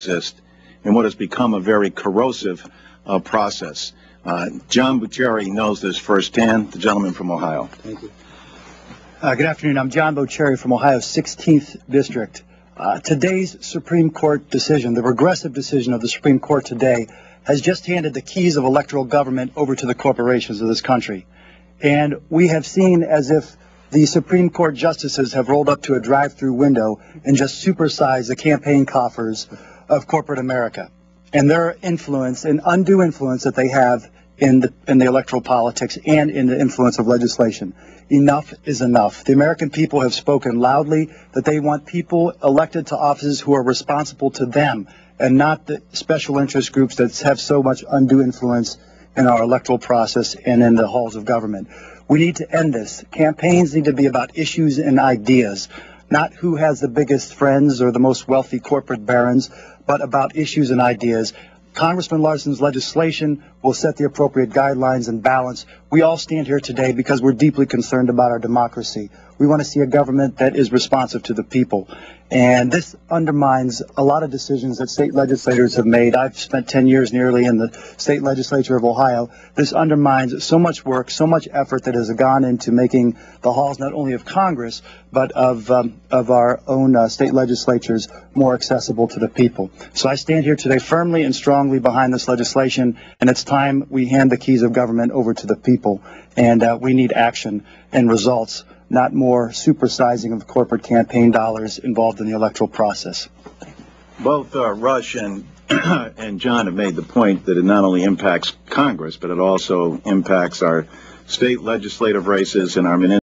exist in what has become a very corrosive uh, process. Uh, John Boccieri knows this firsthand, the gentleman from Ohio. Thank you. Uh, good afternoon. I'm John Boccieri from Ohio's 16th District. Uh, today's Supreme Court decision, the regressive decision of the Supreme Court today, has just handed the keys of electoral government over to the corporations of this country. And we have seen as if the Supreme Court justices have rolled up to a drive-through window and just supersized the campaign coffers of corporate America and their influence and undue influence that they have in the, in the electoral politics and in the influence of legislation. Enough is enough. The American people have spoken loudly that they want people elected to offices who are responsible to them and not the special interest groups that have so much undue influence in our electoral process and in the halls of government. We need to end this. Campaigns need to be about issues and ideas, not who has the biggest friends or the most wealthy corporate barons, but about issues and ideas. Congressman Larson's legislation will set the appropriate guidelines and balance. We all stand here today because we're deeply concerned about our democracy. We want to see a government that is responsive to the people. And this undermines a lot of decisions that state legislators have made. I've spent 10 years nearly in the state legislature of Ohio. This undermines so much work, so much effort that has gone into making the halls not only of Congress, but of, um, of our own uh, state legislatures more accessible to the people. So I stand here today firmly and strongly behind this legislation, and it's time we hand the keys of government over to the people. And uh, we need action and results not more supersizing of corporate campaign dollars involved in the electoral process. Both uh, Rush and and John have made the point that it not only impacts Congress, but it also impacts our state legislative races and our municipal